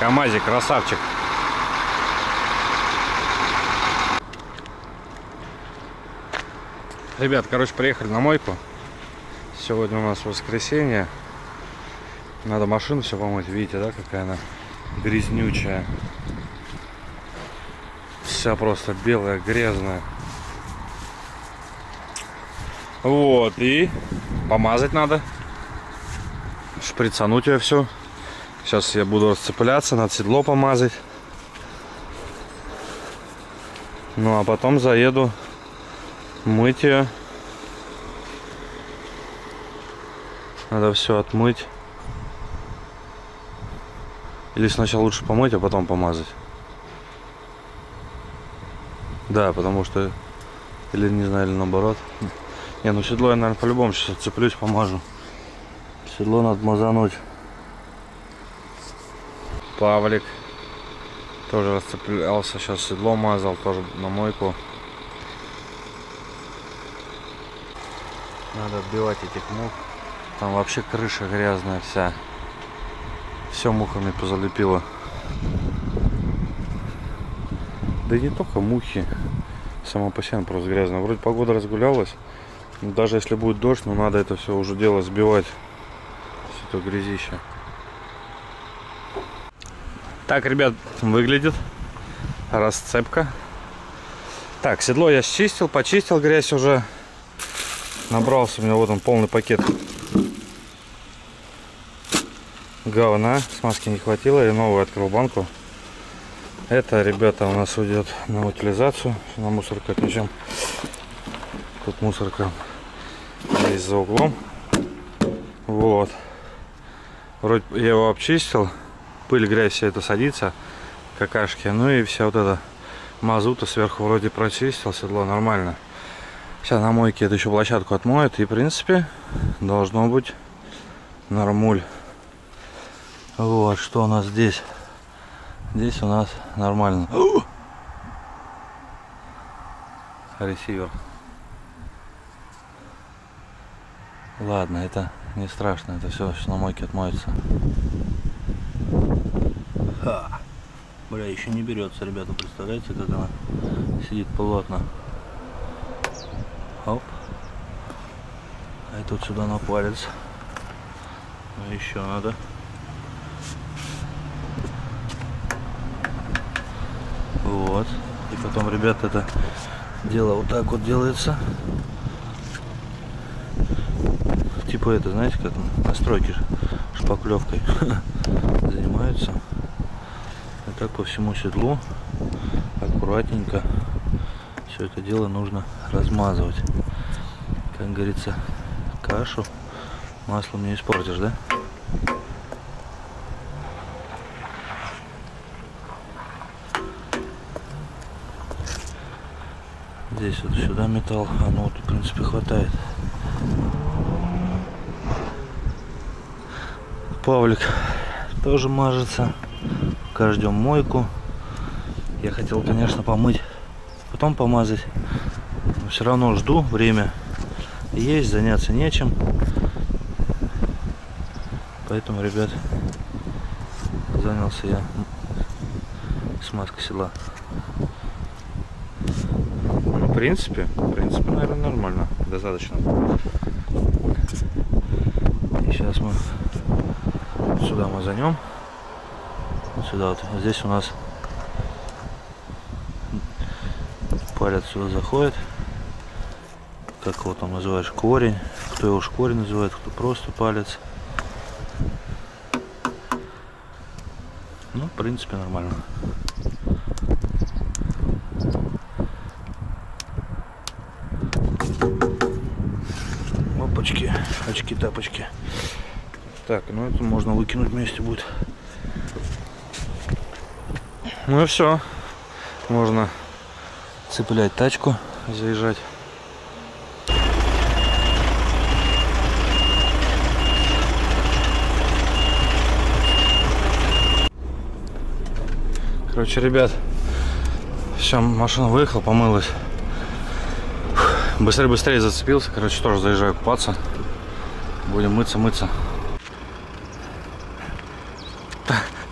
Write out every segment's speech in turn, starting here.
Камазик, красавчик. Ребят, короче, приехали на мойку. Сегодня у нас воскресенье. Надо машину все помыть. Видите, да, какая она грязнючая. Вся просто белая, грязная. Вот, и помазать надо. Шприцануть ее все. Сейчас я буду расцепляться, надо седло помазать. Ну, а потом заеду мыть ее. Надо все отмыть. Или сначала лучше помыть, а потом помазать. Да, потому что... Или не знаю, или наоборот. Не, ну седло я, наверное, по-любому сейчас отцеплюсь, помажу. Седло надо мазануть. Павлик тоже расцеплялся, сейчас седло мазал, тоже на мойку. Надо отбивать этих мух. Там вообще крыша грязная вся. Все мухами позалепило. Да и не только мухи. Сама по себе просто грязная. Вроде погода разгулялась. Но даже если будет дождь, ну надо это все уже дело сбивать. Все это грязище. Так, ребят, выглядит расцепка. Так, седло я счистил, почистил грязь уже. Набрался у меня вот он полный пакет говна. Смазки не хватило, я новую открыл банку. Это, ребята, у нас уйдет на утилизацию. На мусорку отнесем. Тут мусорка здесь за углом. Вот. Вроде я его обчистил. Пыль, грязь, все это садится. Какашки. Ну и вся вот эта мазута сверху вроде прочистил. Седло нормально. Сейчас на мойке эту еще площадку отмоют. И, в принципе, должно быть нормуль. Вот, что у нас здесь? Здесь у нас нормально. Ресивер. Ладно, это не страшно, это все на мойке отмоется. Ха. Бля, еще не берется, ребята, представляете, как она сидит плотно. Оп. А тут сюда на палец. А еще надо. Вот. И потом, ребят, это дело вот так вот делается. Типа это, знаете, как настройки шпаклевкой занимаются. Так по всему седлу аккуратненько все это дело нужно размазывать. Как говорится, кашу маслом не испортишь, да? Здесь вот сюда металл, а ну вот в принципе хватает. Павлик тоже мажется. Пока ждем мойку. Я хотел, конечно, помыть, потом помазать. Но все равно жду время. Есть, заняться нечем. Поэтому, ребят, занялся я смазкой седла принципе, в принципе, наверное, нормально, достаточно. И сейчас мы сюда мазанем. Вот сюда вот. Здесь у нас палец сюда заходит. Как его там называешь, корень. Кто его уж корень называет, кто просто палец. Ну, в принципе, нормально. очки, тапочки. Так, ну это можно выкинуть вместе будет. Ну и все. Можно цеплять тачку, заезжать. Короче, ребят, все, машина выехала, помылась. Быстрее-быстрее зацепился, короче, тоже заезжаю купаться. Будем мыться, мыться.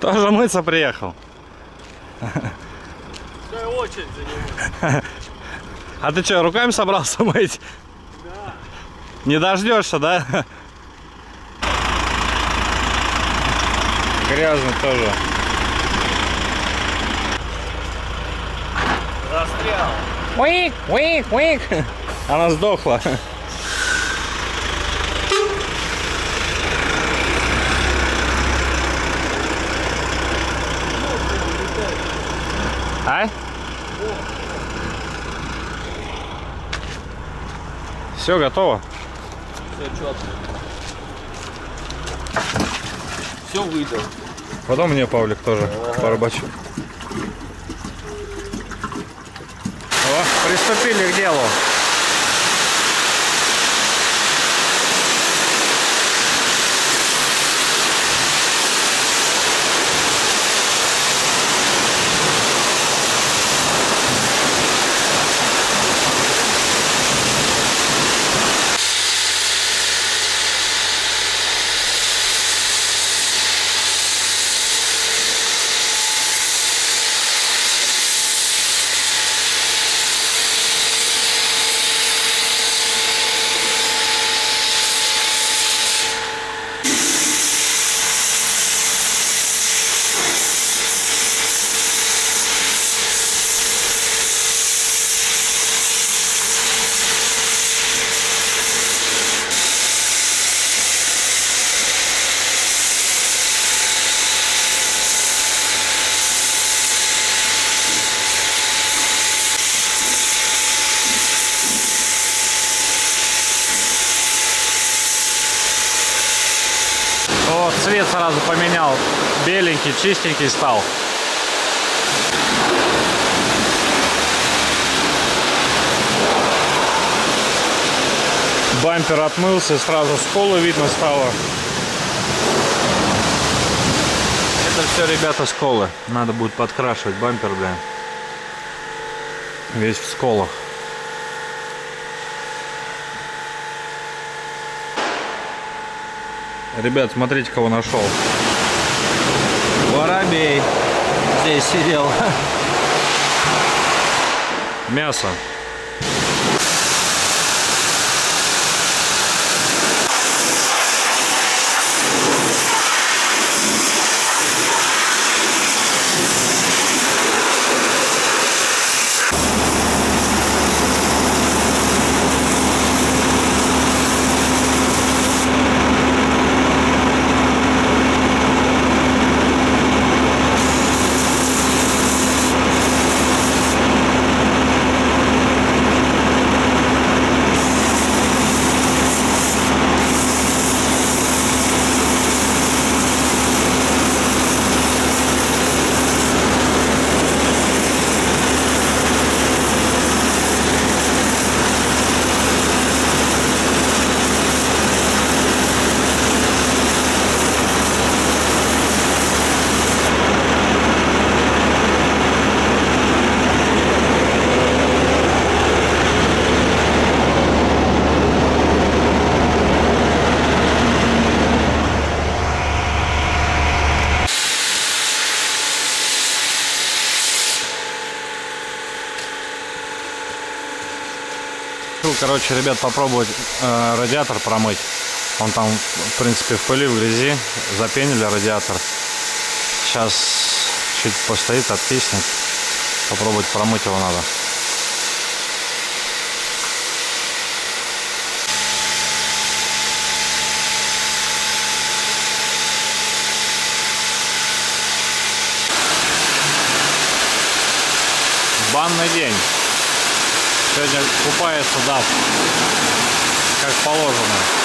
Тоже мыться приехал. Какая очередь за него. А ты что, руками собрался мыть? Да. Не дождешься, да? Грязно тоже. Застрял. Уик, уик, уик. Она сдохла. А? Все готово. Все четко. Все выдал. Потом мне Павлик тоже порыбачу. О, приступили к делу. Вот цвет сразу поменял. Чистенький стал. Бампер отмылся, сразу сколы видно стало. Это все, ребята, сколы. Надо будет подкрашивать бампер, блин. Весь в сколах. Ребят, смотрите, кого нашел. Воробей здесь сидел. Мясо. Короче, ребят, попробовать э, радиатор промыть. Он там, в принципе, в пыли, в грязи. Запенили радиатор. Сейчас чуть постоит, откиснет. Попробовать промыть его надо. Банный день. Сегодня купается даст, как положено.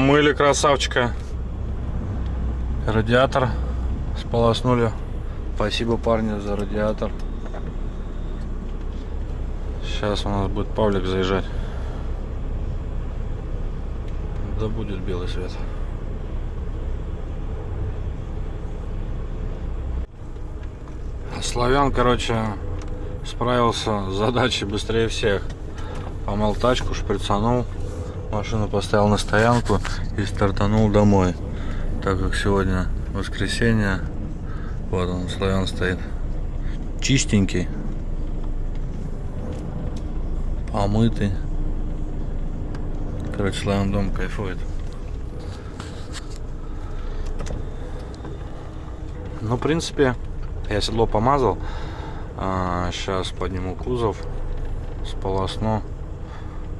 Помыли красавчика. Радиатор сполоснули. Спасибо, парни, за радиатор. Сейчас у нас будет Павлик заезжать. Да будет белый свет. Славян, короче, справился с задачей быстрее всех. Помыл тачку, шприцанул, машину поставил на стоянку и стартанул домой. Так как сегодня воскресенье, вот он, Славян стоит чистенький, помытый. Короче, Славян дом кайфует. Ну, в принципе, я седло помазал. А, сейчас подниму кузов, сполосну.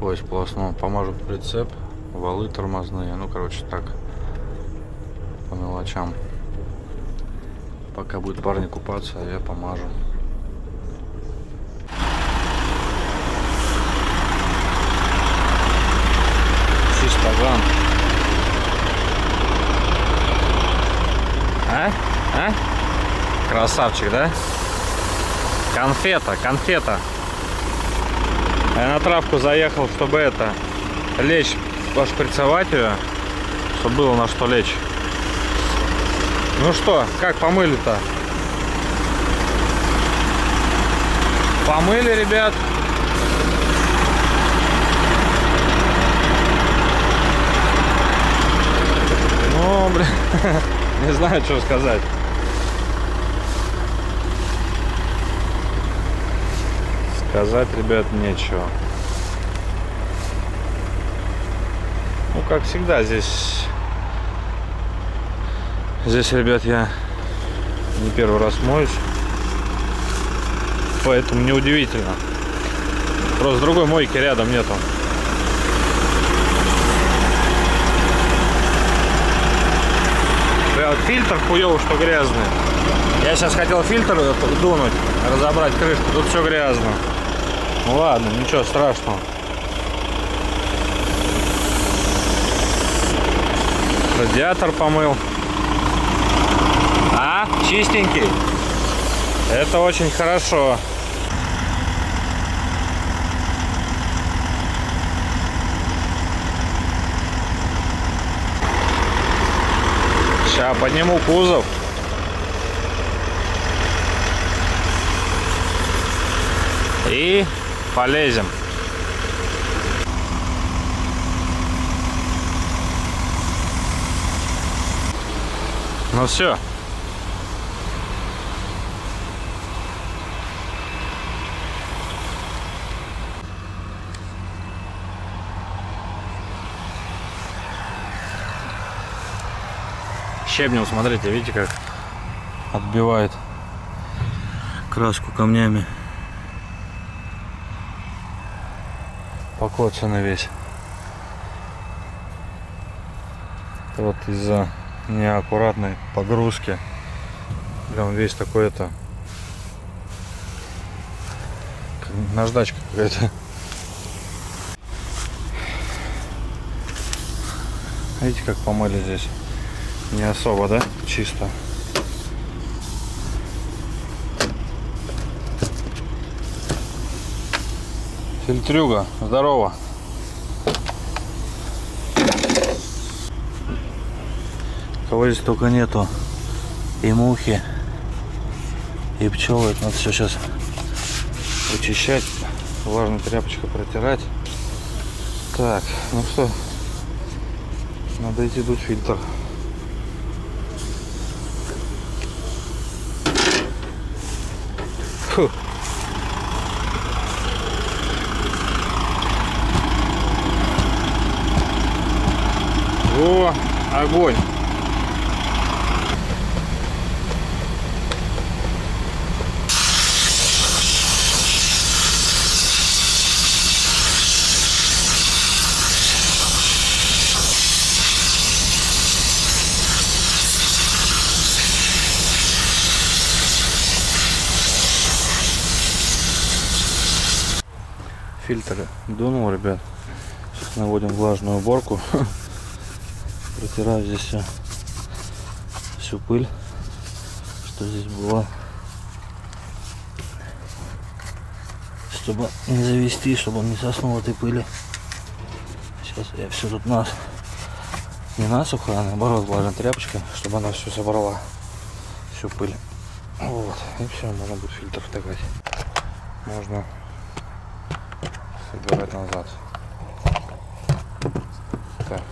Ой, сполосну. Помажу прицеп, валы тормозные. Ну, короче, так. По мелочам. Пока будет парни купаться, я помажу. Чистоган. А? А? Красавчик, да? Конфета, конфета. Я на травку заехал, чтобы это лечь, пошприцевать ее, чтобы было на что лечь. Ну что, как помыли-то? Помыли, ребят. Ну, блин, не знаю, что сказать. Сказать, ребят, нечего. Ну, как всегда, здесь... Здесь, ребят, я не первый раз моюсь. Поэтому неудивительно. Просто другой мойки рядом нету. Вот фильтр хуёво, что грязный. Я сейчас хотел фильтр дунуть, разобрать крышку, тут все грязно. Ну ладно, ничего страшного. Радиатор помыл. А, чистенький. Это очень хорошо. Сейчас подниму кузов. И полезем. Ну все. Щебнем, смотрите, видите, как отбивает краску камнями. Покоцанный весь. Вот из-за неаккуратной погрузки. Прям весь такой это наждачка какая-то. Видите, как помыли здесь? Не особо, да? Чисто. Фильтрюга, здорово. Кого здесь только нету. И мухи, и пчелы. Это надо все сейчас вычищать. Влажной тряпочкой протирать. Так, ну что, надо идти тут фильтр. Фух. О, огонь! фильтр дунул, ребят. наводим влажную уборку. Протираю здесь все, всю пыль, что здесь было. Чтобы не завести, чтобы он не соснул этой пыли. Сейчас я все тут нас не насухо, а наоборот влажной тряпочкой, чтобы она все собрала, всю пыль. Вот, и все, можно будет фильтр втыкать. Можно собирать назад. Так.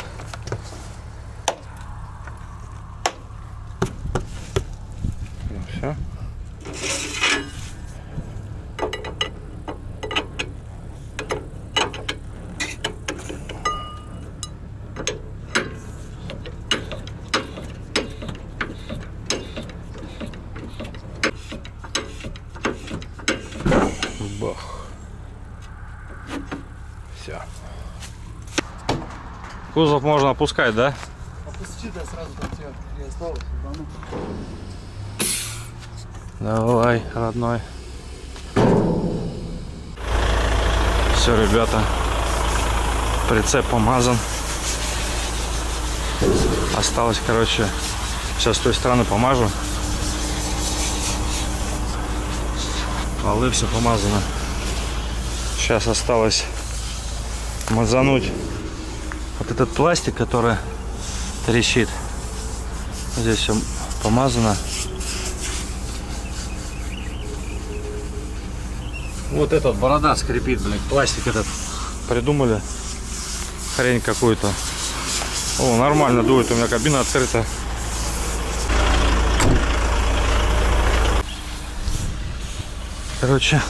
Ну все. Бах. Все. Кузов можно опускать, да? Опусти, да, сразу там тебя ну. Давай, родной. Все, ребята. Прицеп помазан. Осталось, короче, сейчас с той стороны помажу. Полы все помазано. Сейчас осталось мазануть вот этот пластик, который трещит. Здесь все помазано. Вот этот борода скрипит, блин, пластик этот. Придумали хрень какую-то. О, нормально дует, у меня кабина открыта. Короче,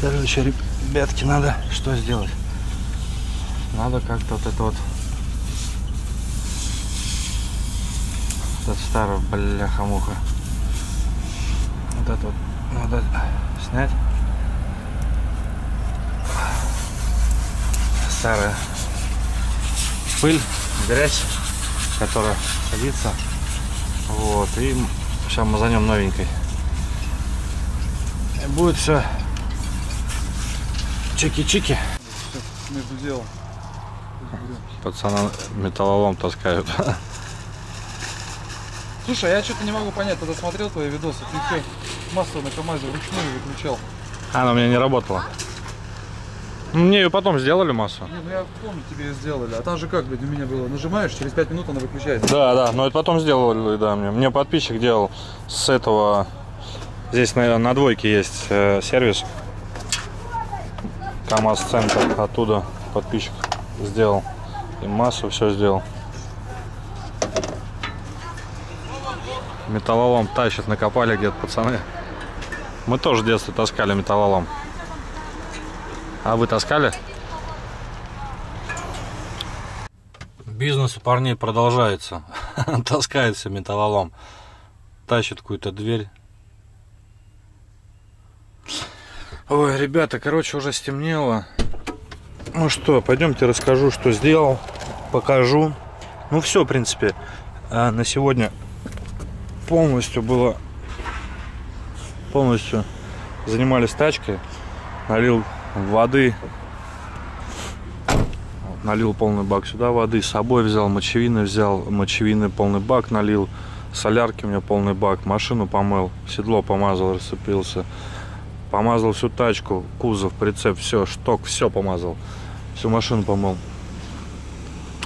короче, ребятки, надо что сделать? Надо как-то вот это вот этот старый бляха-муха. Вот это вот надо снять. Старая пыль, грязь, которая садится. Вот, и сейчас мазанем новенькой. И будет все чики-чики. Между. Пацаны металлолом таскают. Слушай, я что-то не могу понять, когда смотрел твои видосы, ты все масло на КамАЗе вручную выключал. Она у меня не работала. Ну, Мне ее потом сделали массу. Не, ну я помню, тебе ее сделали. А там же как, блядь, у меня было, нажимаешь, через 5 минут она выключается. Да, да, но это потом сделали, да, мне. Мне подписчик делал с этого. Здесь на, на двойке есть э, сервис. КамАЗ центр. Оттуда подписчик сделал. И массу все сделал. Металлолом тащат, накопали где-то пацаны. Мы тоже в детстве таскали металлолом. А вы таскали? Бизнес у парней продолжается. Таскается металлолом. Тащит какую-то дверь. Ой, ребята, короче, уже стемнело. Ну что, пойдемте расскажу, что сделал. Покажу. Ну все, в принципе, а, на сегодня полностью было... Полностью занимались тачкой. Налил воды. Налил полный бак сюда воды. С собой взял мочевины, взял мочевины полный бак налил. Солярки у меня полный бак. Машину помыл. Седло помазал, расцепился. Помазал всю тачку, кузов, прицеп, все, шток, все помазал. Всю машину помыл.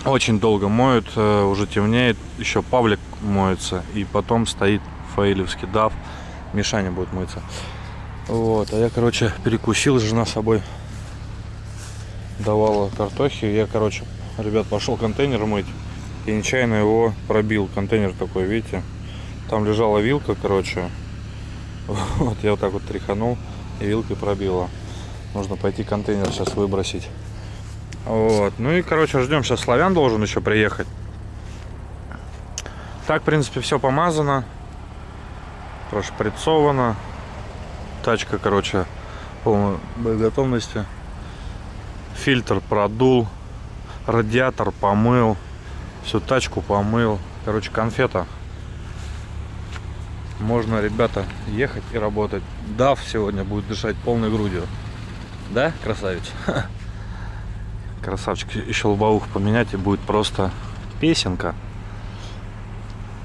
Очень долго моют, э, уже темнеет. Еще Павлик моется. И потом стоит фаилевский дав. Мишаня будет мыться. Вот, а я, короче, перекусил, жена с собой давала картохи. Я, короче, ребят, пошел контейнер мыть. И нечаянно его пробил. Контейнер такой, видите? Там лежала вилка, короче. Вот, я вот так вот тряханул и вилкой пробила. Нужно пойти контейнер сейчас выбросить. Вот, ну и, короче, ждем. Сейчас славян должен еще приехать. Так, в принципе, все помазано. Прошприцовано. Тачка, короче, полной боеготовности. Фильтр продул. Радиатор помыл. Всю тачку помыл. Короче, конфета. Можно, ребята, ехать и работать. Дав сегодня будет дышать полной грудью. Да, красавец? Красавчик. Еще лобовуху поменять и будет просто песенка.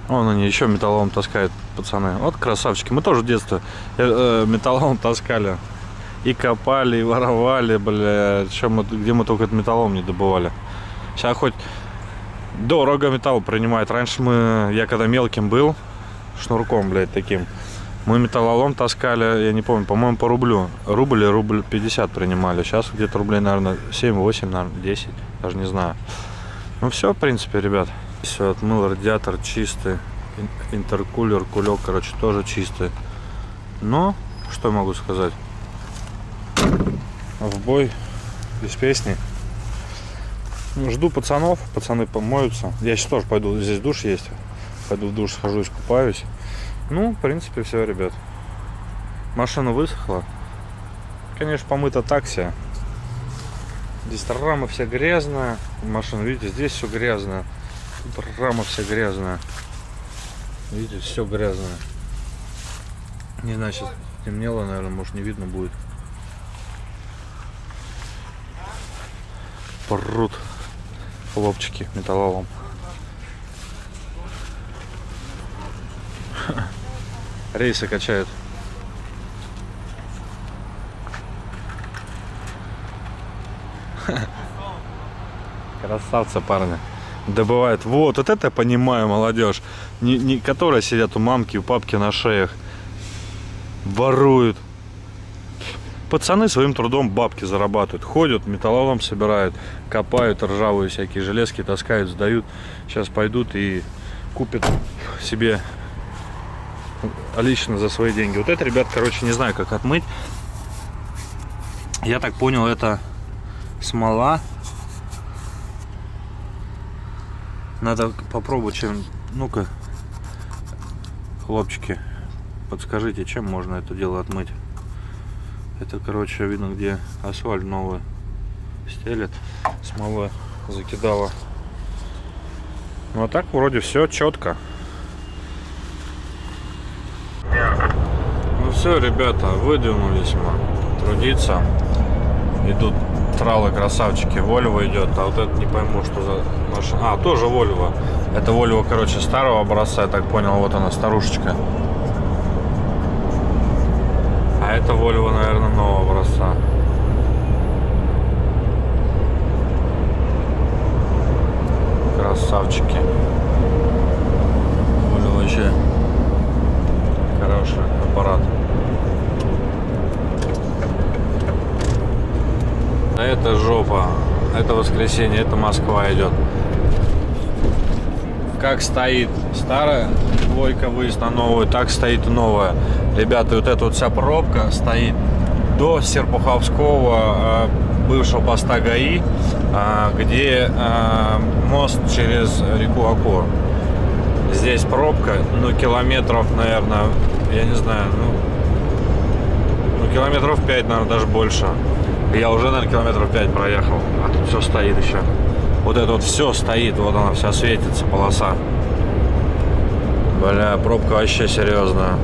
Вон они еще металлолом таскают, пацаны. Вот красавчики. Мы тоже в детстве э, э, металлолом таскали. И копали, и воровали, бля. Чем мы, где мы только этот металлолом не добывали. Сейчас хоть дорого металл принимает. Раньше мы, я когда мелким был, шнурком, блядь, таким, мы металлолом таскали, я не помню, по-моему, по рублю. Рубль и рубль 50 принимали. Сейчас где-то рублей, наверное, 7-8, наверное, 10, даже не знаю. Ну все, в принципе, ребят. Все, отмыл радиатор чистый. Интеркулер, кулек, короче, тоже чистый. Но, что могу сказать? В бой без песни. Жду пацанов, пацаны помоются. Я сейчас тоже пойду, здесь душ есть. Пойду в душ схожу, искупаюсь. Ну, в принципе, все, ребят. Машина высохла. Конечно, помыта такси. Здесь рама вся грязная. Машина, видите, здесь все грязное. Тут рама вся грязная. Видите, все грязное. Не знаю, сейчас темнело, наверное, может не видно будет. Прут хлопчики металлолом. Рейсы качают. Красавцы, парни. Добывают. Вот, вот это я понимаю, молодежь. Не, не, которые сидят у мамки, у папки на шеях. Воруют. Пацаны своим трудом бабки зарабатывают. Ходят, металлолом собирают, копают ржавые всякие железки, таскают, сдают. Сейчас пойдут и купят себе лично за свои деньги. Вот это, ребят, короче, не знаю, как отмыть. Я так понял, это смола. Надо попробовать чем... Ну-ка, хлопчики, подскажите, чем можно это дело отмыть. Это, короче, видно, где асфальт новый стелет. Смола закидала. Ну, а так вроде все четко. Все, ребята, выдвинулись мы трудиться. Идут тралы красавчики. Вольво идет, а вот это не пойму, что за машина. А, тоже Вольво. Это Вольво, короче, старого образца, я так понял, вот она, старушечка. А это Вольво, наверное, нового образца. Красавчики. Вольво вообще хороший аппарат. А это жопа. Это воскресенье, это Москва идет. Как стоит старая двойка выезд на новую, так стоит новая. Ребята, вот эта вот вся пробка стоит до Серпуховского э, бывшего поста ГАИ, э, где э, мост через реку Акор. Здесь пробка, ну, километров, наверное, я не знаю, ну, ну километров 5, наверное, даже больше. Я уже, наверное, километров 5 проехал, а тут все стоит еще. Вот это вот все стоит, вот она вся светится, полоса. Бля, пробка вообще серьезная.